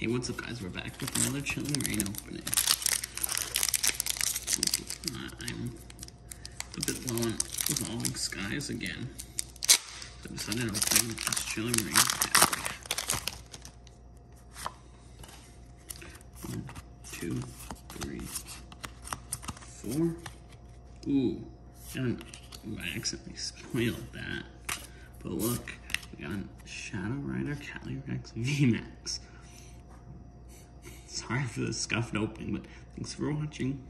Hey, what's up guys? We're back with another Chilling Reign opening. I'm a bit low on Evolving Skies again. So I decided to open this Chilling Reign pack. One, two, three, four. Ooh, and I accidentally spoiled that. But look, we got Shadow Rider Calyrex VMAX. Sorry for the scuffed opening, but thanks for watching.